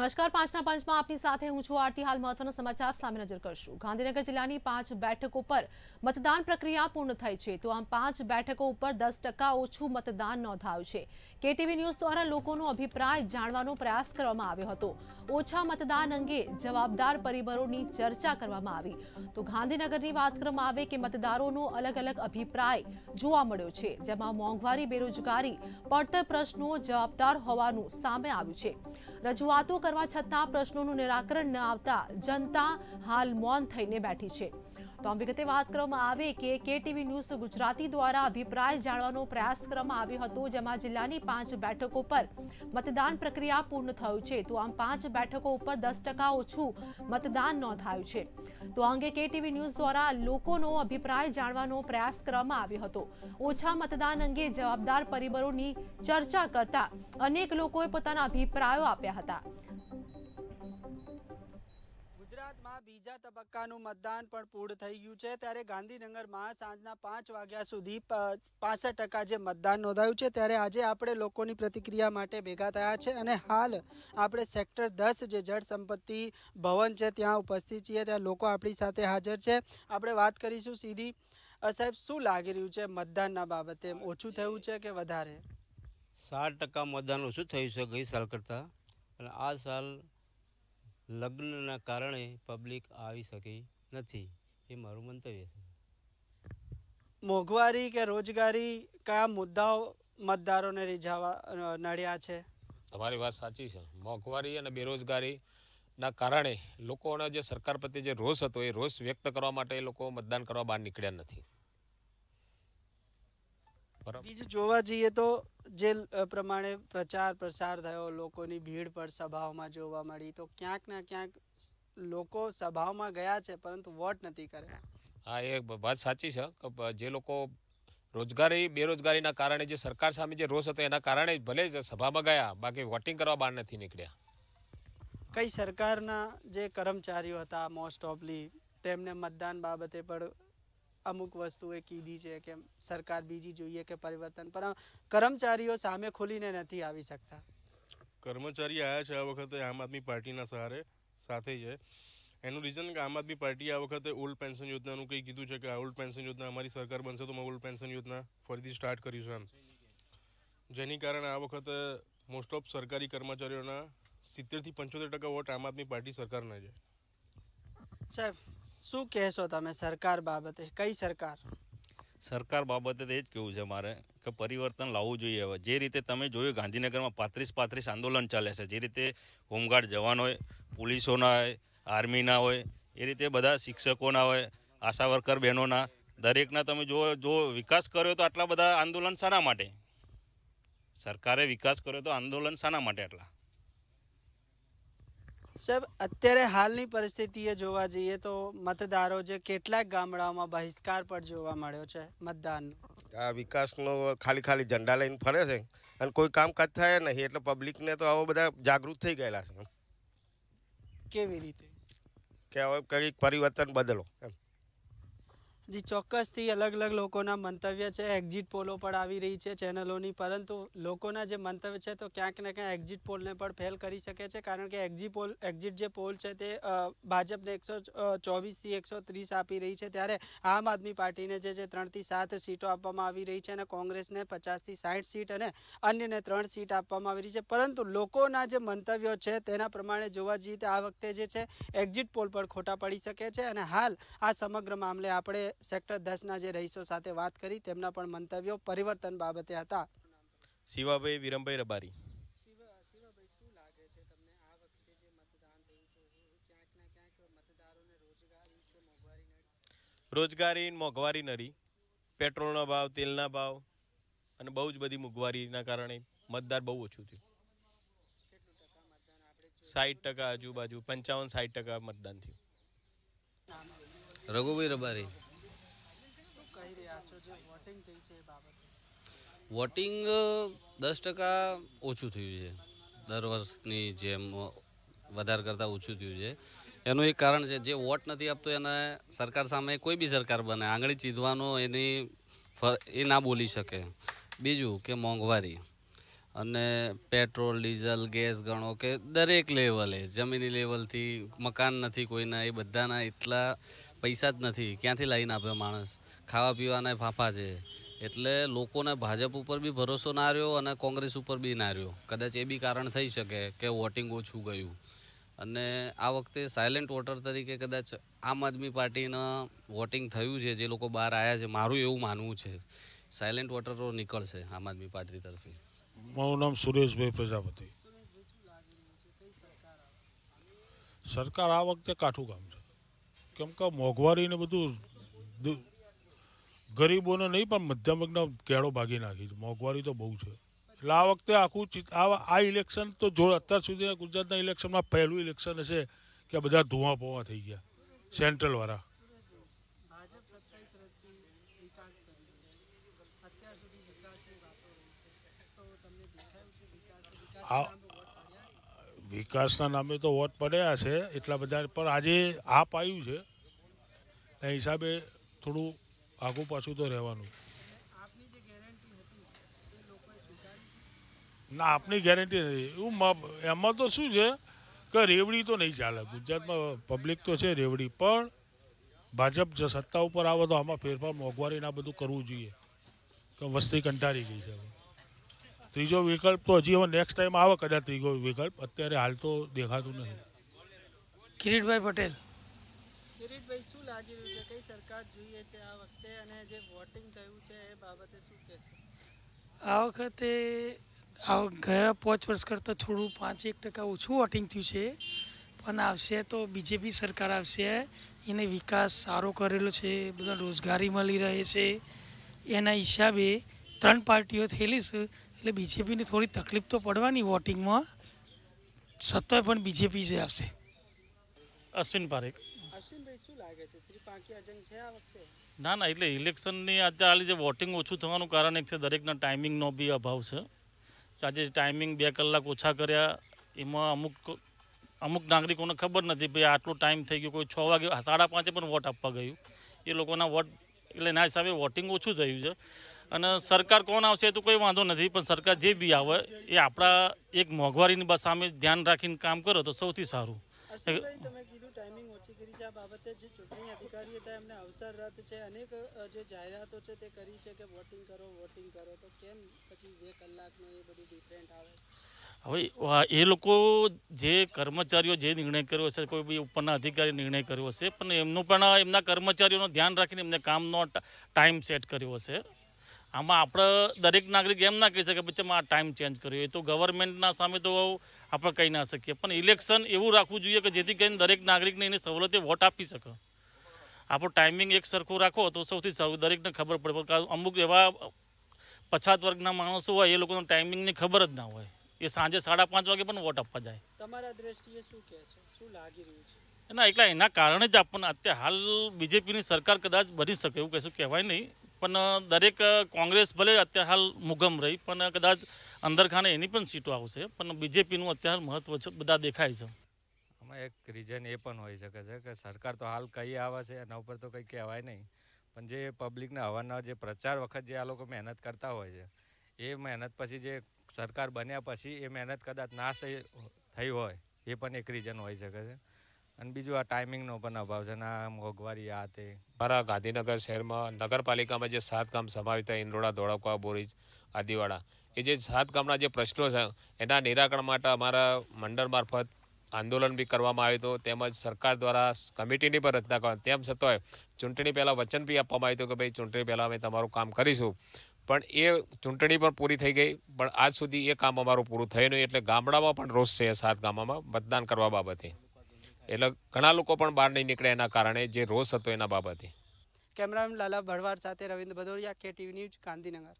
નમસ્કાર, પાંચના પંચમાં આપની સાથે હું છું આરતી. હાલ મહત્વના સમાચાર સામે નજર કરશું. ગાંધીનગર જિલ્લાની પાંચ બેઠકો પર મતદાન પ્રક્રિયા પૂર્ણ થઈ છે. તો આમ પાંચ બેઠકો ઉપર દસ ઓછું મતદાન નોંધાયું છે. કેટીવી ન્યૂઝ દ્વારા લોકોનો અભિપ્રાય જાણવાનો પ્રયાસ કરવામાં આવ્યો હતો. ઓછા મતદાન અંગે જવાબદાર પરિબળોની ચર્ચા કરવામાં આવી. તો ગાંધીનગરની વાત કરવામાં આવે કે મતદારોનો અલગ અલગ અભિપ્રાય જોવા મળ્યો છે, જેમાં મોંઘવારી, બેરોજગારી, પડતર પ્રશ્નો જવાબદાર હોવાનું સામે આવ્યું છે. રજૂઆતો કરવા છતાં પ્રશ્નોનું નિરાકરણ ન આવતા જનતા હાલ મૌન થઈને બેઠી છે. તો આમ વિગતે વાત કરવામાં આવે કે કેટીવી ન્યૂઝ ગુજરાતી દ્વારા અભિપ્રાય જાણવાનો પ્રયાસ કરવામાં આવ્યો હતો, જેમાં જિલ્લાની પાંચ બેઠકો પર મતદાન પ્રક્રિયા પૂર્ણ થયું છે. તો આમ પાંચ બેઠકો ઉપર દસ ઓછું મતદાન નોંધાયું છે. તો અંગે કેટીવી ન્યૂઝ દ્વારા લોકોનો અભિપ્રાય જાણવાનો પ્રયાસ કરવામાં આવ્યો હતો. ઓછા મતદાન અંગે જવાબદાર પરિબળોની ચર્ચા કરતા અનેક લોકોએ પોતાના અભિપ્રાયો આપ્યા હતા. બીજા તબક્કાનું મતદાન પણ પૂર્ણ થઈ ગયું છે. ત્યારે ગાંધીનગરમાં સાંજના પાંચ વાગ્યા સુધી પાસઠ ટકા જે મતદાન નોંધાયું છે, ત્યારે આજે આપણે લોકોની પ્રતિક્રિયા માટે ભેગા થયા છે અને હાલ આપણે સેક્ટર દસ જે જળ સંપત્તિ ભવન છે, ત્યાં ઉપસ્થિત છીએ, ત્યાં લોકો આપણી સાથે હાજર છે. આપણે વાત કરીશું સીધી સાહેબ, શું લાગી રહ્યું છે મતદાનના બાબતે? ઓછું થયું છે કે વધારે? સાત ટકા મતદાન ઓછું થયું છે ગઈ સાલ કરતાં? અને આ સાલ લગ્નના કારણે પબ્લિક આવી શકી નથી. એ મારું મંતવ્ય છે. મોંઘવારી કે રોજગારી કયા મુદ્દાઓ મતદારોને રીઝાવા નડ્યા છે? તમારી વાત સાચી છે. મોંઘવારી અને બેરોજગારીના કારણે લોકોનો જે સરકાર પ્રત્યે જે રોષ હતો એ રોષ વ્યક્ત કરવા માટે એ લોકો મતદાન કરવા બહાર નીકળ્યા નથી. બીજું જોવા જઈએ તો જે પ્રમાણે પ્રચાર પ્રસાર થયો લોકોની ભીડ પર સભાઓમાં જોવા મળી તો ક્યાંક ના ક્યાંક લોકો સભાઓમાં ગયા છે પરંતુ વોટ નથી કર્યા હા એ વાત સાચી છે કે જે લોકો રોજગારી બેરોજગારીના કારણે જે સરકાર સામે જે રોષ હતો એના કારણે ભલે જ સભામાં ગયા બાકી વોટિંગ કરવા બહાર નથી નીકળ્યા. કઈ સરકારના જે કર્મચારીઓ હતા મોસ્ટ ઓફલી તેમને મતદાન બાબતે પણ અમુક વસ્તુએ કીધી છે કે સરકાર બીજી જોઈએ કે પરિવર્તન પણ કર્મચારીઓ સામે ખોલીને નથી આવી શકતા. કર્મચારી આવ્યા છે આ વખતે આમ આદમી પાર્ટીના સહારે સાથે છે. એનું રીઝન કે આમ આદમી પાર્ટીએ આ વખતે ઓલ્ડ પેન્શન યોજનાનું કંઈ કીધું છે કે આ ઓલ્ડ પેન્શન યોજના અમારી સરકાર બનશે તો અમે ઓલ્ડ પેન્શન યોજના ફરીથી સ્ટાર્ટ કરીશું એમ. જેની કારણે આ વખતે મોસ્ટ ઓફ સરકારી કર્મચારીઓના સિત્તેરથી પંચોતેર ટકા વોટ આમ આદમી પાર્ટી સરકારના છે. સાહેબ શું કહેશો તમે સરકાર બાબતે? કઈ સરકાર? સરકાર બાબતે તો એ જ કહેવું છે મારે કે પરિવર્તન લાવવું જોઈએ હવે. જે રીતે તમે જોયું ગાંધીનગરમાં પાંત્રીસ પાંત્રીસ આંદોલન ચાલે છે. જે રીતે હોમગાર્ડ જવાન હોય પોલીસોના હોય આર્મીના હોય, એ રીતે બધા શિક્ષકોના હોય, આશા વર્કર બહેનોના દરેકના તમે જો જો વિકાસ કર્યો તો આટલા બધા આંદોલન શાના માટે? સરકારે વિકાસ કર્યો તો આંદોલન શાના માટે આટલા? સાહેબ અત્યારે હાલની પરિસ્થિતિએ જોવા જઈએ તો મતદારો જે કેટલાક ગામડાઓમાં બહિષ્કાર પણ જોવા મળ્યો છે મતદાન. આ વિકાસનો ખાલી ખાલી ઝંડા લઈને ફરે છે અને કોઈ કામકાજ થાય નહીં એટલે પબ્લિકને તો આવો બધા જાગૃત થઈ ગયેલા છે. કેવી રીતે? કે હવે કંઈક પરિવર્તન બદલો એમ. જી ચોક્કસથી અલગ અલગ લોકોના મંતવ્ય છે એક્ઝિટ પોલો પણ આવી રહી છે ચેનલોની, પરંતુ લોકોના જે મંતવ્ય છે તો ક્યાંક ને ક્યાંક એક્ઝિટ પોલને પણ ફેલ કરી શકે છે, કારણ કે એક્ઝિટ પોલ એક્ઝિટ જે પોલ છે તે ભાજપને એકસો ચોવીસથી એકસો ત્રીસ આપી રહી છે, ત્યારે આમ આદમી પાર્ટીને જે છે ત્રણથી સાત સીટો આપવામાં આવી રહી છે અને કોંગ્રેસને પચાસથી સાઠ સીટ અને અન્યને ત્રણ સીટ આપવામાં આવી રહી છે, પરંતુ લોકોના જે મંતવ્યો છે તેના પ્રમાણે જોવા જઈએ તો આ વખતે જે છે એક્ઝિટ પોલ પર ખોટા પડી શકે છે અને હાલ આ સમગ્ર મામલે આપણે સેક્ટર દસના જે રહીશો સાથે વાત કરી તેમના પણ મંતવ્યો પરિવર્તન બાબતે હતા. શિવાભાઈ વિરમભાઈ રબારી. શિવાભાઈ શું લાગે છે તમને આ વખતે જે મતદાન થયું છે? ક્યાંક ને ક્યાંક મતદારોને રોજગારી મોંઘવારી નરી પેટ્રોલનો ભાવ તેલના ભાવ અને બહુ જ બધી મોંઘવારીના કારણે મતદાર બહુ ઓછું થયું. સાઠ ટકા આજુબાજુ પંચાવન સાઠ ટકા મતદાન થયું. રઘુભાઈ રબારી. વોટિંગ થઈ છે એ બાબતે? વોટિંગ દસ ટકા ઓછું થયું છે. દર વર્ષની જેમ વધારે કરતાં ઓછું થયું છે. એનું એક કારણ છે, જે વોટ નથી આપતો એને સરકાર સામે કોઈ બી સરકાર બને, આંગળી ચીધવાનો એની એ ના બોલી શકે. બીજું કે મોંઘવારી. અને પેટ્રોલ, ડીઝલ, ગેસ ગણો કે દરેક લેવલે, જમીની લેવલથી, મકાન નથી કોઈના, એ બધાના એટલા પૈસા જ નથી. ક્યાંથી લાવીને આપે માણસ? ખાવા પીવાના ફાંફા છે. એટલે લોકોને ભાજપ ઉપર બી ભરોસો ના રહ્યો અને કોંગ્રેસ ઉપર બી ના રહ્યો. કદાચ એ બી કારણ થઈ શકે કે વોટિંગ ઓછું ગયું. અને આ વખતે સાયલેન્ટ વોટર તરીકે કદાચ આમ આદમી પાર્ટીના વોટિંગ થયું છે, જે લોકો બહાર આવ્યા છે, મારું એવું માનવું છે. સાયલેન્ટ વોટરો નીકળશે આમ આદમી પાર્ટી તરફથી. મારું નામ સુરેશભાઈ પ્રજાપતિ. સરકાર આ વખતે કાઠું કામ છે. કેમ કે મોંઘવારીને બધું ગરીબોને નહીં પણ મધ્યમ વર્ગના કેળો ભાગી નાખી છે. મોંઘવારી તો બહુ છે. એટલે આ વખતે આખું ચિત- આ ઇલેક્શન તો જો અત્યાર સુધીના ગુજરાતના ઇલેક્શનમાં પહેલું ઇલેક્શન હશે કે બધા ધુઆ પોવા થઈ ગયા. સેન્ટ્રલવાળા સુધી આ વિકાસના નામે તો વોટ પડ્યા છે એટલા બધા પણ આજે આપ આવ્યું છે. એ હિસાબે થોડું આગું પાછું તો રહેવાનું. ના આપની ગેરંટી નથી. એવું એમાં તો શું છે કે રેવડી તો નહીં ચાલે. ગુજરાતમાં પબ્લિક તો છે રેવડી પણ ભાજપ જો સત્તા ઉપર આવે તો આમાં ફેરફાર મોંઘવારીને આ બધું કરવું જોઈએ. કે વસ્તી કંટાળી ગઈ છે. ત્રીજો વિકલ્પ તો હજી હવે નેક્સ્ટ ટાઈમ આવે કદાચ ત્રીજો વિકલ્પ. અત્યારે હાલ તો દેખાતું નથી. કિરીટભાઈ પટેલ. કિરીટભાઈ શું લાગી રહ્યું છે? કઈ સરકાર જોઈએ છે આ વખતે અને જે વોટિંગ થયું છે એ બાબતે શું કહેશો? આ વખતે આ ગયા પાંચ વર્ષ કરતાં થોડું પાંચ એક ટકા ઓછું વોટિંગ થયું છે. પણ આવશે તો બીજેપી સરકાર આવશે. એને વિકાસ સારો કરેલો છે બધા રોજગારી મળી રહે છે. એના હિસાબે ત્રણ પાર્ટીઓ થયેલી છે એટલે બીજેપીને થોડી તકલીફ તો પડવાની વોટિંગમાં. છતાંય પણ બીજેપી જે આવશે. અશ્વિન પારેખ. ના ના એટલે ઇલેક્શનની અત્યારે જે વોટિંગ ઓછું થવાનું કારણ એક છે દરેકના ટાઈમિંગનો બી અભાવ છે. આજે ટાઈમિંગ બે કલાક ઓછા કર્યા એમાં અમુક અમુક નાગરિકોને ખબર નથી ભાઈ આટલો ટાઈમ થઈ ગયો કોઈ છ વાગે સાડા પાંચે પણ વોટ આપવા ગયું. એ લોકોના વોટ એટલે એના હિસાબે વોટિંગ ઓછું થયું છે. અને સરકાર કોણ આવશે તો કોઈ વાંધો નથી, પણ સરકાર જે બી આવે એ આપણા એક મોંઘવારીની બસ સામે ધ્યાન રાખીને કામ કરો તો સૌથી સારું. તમે કીધું ટાઈમિંગ ઓછી કરી છે. આ બાબતે જે ચૂંટણી અધિકારી એમને અવસર રદ છે. અનેક જે જાહેરાતો છે તે કરી છે કે વોટિંગ કરો વોટિંગ કરો. તો કેમ પછી બે કલાકનો એ બધું ડિફરન્ટ આવે? હવે એ લોકો જે કર્મચારીઓ જે નિર્ણય કર્યો હશે, કોઈ બી ઉપરના અધિકારી નિર્ણય કર્યો હશે, પણ એમનું પણ એમના કર્મચારીઓનું ધ્યાન રાખીને એમને કામનો ટાઈમ સેટ કર્યો હશે. આમાં આપણે દરેક નાગરિક એમ ના કહી શકે પછી આ ટાઈમ ચેન્જ કર્યો એ તો ગવર્મેન્ટના સામે તો આપણે કહી ના શકીએ. પણ ઇલેક્શન એવું રાખવું જોઈએ કે જેથી કરીને દરેક નાગરિકને એની સવલતે વોટ આપી શકે. આપણો ટાઈમિંગ એક સરખો રાખો તો સૌથી સારું. દરેકને ખબર પડે. અમુક એવા પછાત વર્ગના માણસો હોય, એ લોકોનો ટાઈમિંગની ખબર જ ના હોય. એ સાંજે સાડા પાંચ વાગે પણ વોટ આપવા જાય. તમારા દ્રષ્ટિએ શું કહેશો શું લાગી રહ્યું છે? ના એટલા એના કારણે જ આપણને અત્યારે હાલ બીજેપીની સરકાર કદાચ બની શકે એવું કશું કહેવાય નહીં. પણ દરેક કોંગ્રેસ ભલે અત્યારે હાલ મુગમ રહી પણ કદાચ અંદરખાને એની પણ સીટો આવશે. પણ બીજેપીનું અત્યારે મહત્વ છે બધા દેખાય છે. આમાં એક રીઝન એ પણ હોઈ શકે છે કે સરકાર તો હાલ કઈ આવે છે એના ઉપર તો કંઈ કહેવાય નહીં. પણ જે પબ્લિકને અવારનવાર જે પ્રચાર વખત જે આ લોકો મહેનત કરતા હોય છે એ મહેનત પછી જે સરકાર બન્યા પછી એ મહેનત કદાચ ના થઈ હોય, એ પણ એક રીઝન હોઈ શકે છે. અને બીજું આ ટાઈમિંગનો પણ અભાવ છે ના મોંઘવારી, આ તે. મારા ગાંધીનગર શહેરમાં નગરપાલિકામાં જે સાત ગામ સમાવિત થાય ઇન્દ્રોડા ધોળકવા, બોરીજ, આદિવાડા, એ જે સાત ગામના જે પ્રશ્નો છે, એના નિરાકરણ માટે અમારા મંડળ મારફત આંદોલન બી કરવામાં આવ્યું હતું. તેમજ સરકાર દ્વારા કમિટીની પણ રચના કરવા તેમ છતાંય ચૂંટણી પહેલાં વચન બી આપવામાં આવ્યું હતું કે ભાઈ, ચૂંટણી પહેલાં અમે તમારું કામ કરીશું. પણ એ ચૂંટણી પણ પૂરી થઈ ગઈ, પણ આજ સુધી એ કામ અમારું પૂરું થયું નહીં, એટલે ગામડામાં પણ રોષ છે સાત ગામોમાં મતદાન કરવા બાબતે. એટલે ઘણા લોકો પણ બહાર નહીં નીકળે એના કારણે જે રોષ હતો એના બાબતે. કેમેરામેન લાલા ભડવાર સાથે રવિન્દ્ર ભદોરિયા કે ટીવી ન્યૂઝ, ગાંધીનગર.